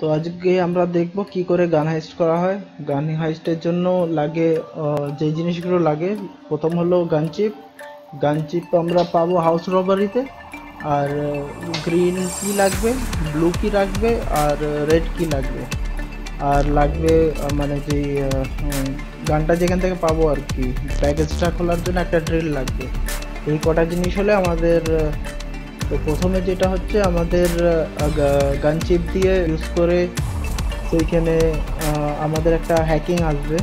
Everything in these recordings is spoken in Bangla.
তো আজকে আমরা দেখব কি করে গান হাইস্ট করা হয়। গান হাইস্টের জন্য লাগে যে জিনিসগুলো লাগে, প্রথম হলো গান চিপ। গান চিপ আমরা পাবো হাউস রবারিতে আর গ্রিন কি লাগবে? ব্লু কি লাগবে? আর রেড কি লাগবে? আর লাগবে মানে যে গানটা যেখান থেকে পাবো আর কি। প্যাকেজটা খোলার জন্য একটা ড্রিল লাগবে। এই কটা জিনিস হলে আমাদের তো প্রথমে যেটা হচ্ছে আমাদের গান চিপ দিয়ে ইউজ করে সেইখানে আমাদের একটা হ্যাকিং আসবে।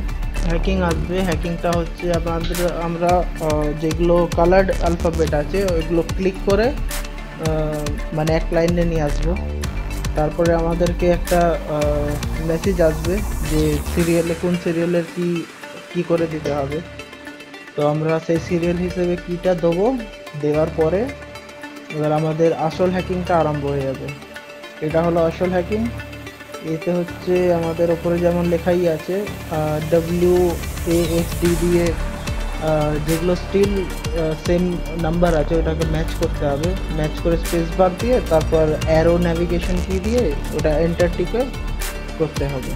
হ্যাকিং আসবে হ্যাকিংটা হচ্ছে আমাদের, আমরা যেগুলো কালার্ড অ্যালফাবেট আছে, ওইগুলো ক্লিক করে মানে এক লাইনে নিয়ে আসব। তারপরে আমাদেরকে একটা মেসেজ আসবে যে সিরিয়ালে কোন সিরিয়ালের কি কি করে দিতে হবে। তো আমরা সেই সিরিয়াল হিসেবে কিটা দেবো। দেওয়ার পরে এবার আমাদের আসল হ্যাকিংটা আরম্ভ হয়ে যাবে। এটা হলো আসল হ্যাকিং এতে হচ্ছে আমাদের ওপরে যেমন লেখাই আছে ডাব্লিউ ডি দিয়ে যেগুলো স্টিল সেম নাম্বার আছে, ওটাকে ম্যাচ করতে হবে। ম্যাচ করে স্পেস বার দিয়ে তারপর অ্যারো ন্যাভিগেশন কি দিয়ে ওটা এন্টার টিপে করতে হবে।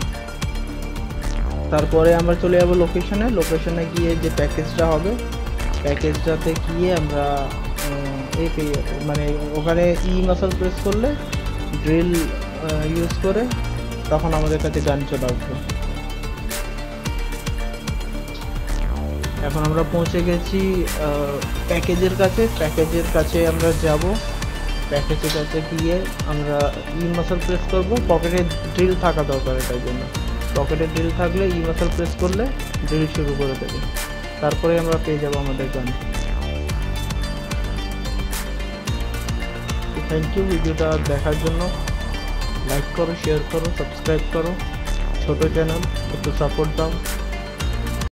তারপরে আমরা চলে যাব লোকেশনে লোকেশনে গিয়ে যে প্যাকেজটা হবে প্যাকেজটাতে গিয়ে আমরা মানে ওখানে ই মাসাল প্রেস করলে ড্রিল ইউজ করে তখন আমাদের কাছে গান চলে আসবে। এখন আমরা পৌঁছে গেছি প্যাকেজের কাছে। প্যাকেজের কাছে আমরা যাব। প্যাকেজের কাছে গিয়ে আমরা ই মাসাল প্রেস করব। পকেটে ড্রিল থাকা দরকার এটার জন্য। পকেটে ড্রিল থাকলে ই মাসাল প্রেস করলে ড্রিল শুরু করে দেবে। তারপরে আমরা পেয়ে যাব আমাদের গান। থ্যাংক ইউ ভিডিওটা দেখার জন্য। লাইক করো শেয়ার করো সাবস্ক্রাইব করো। ছোট চ্যানেল একটু সাপোর্ট দাও।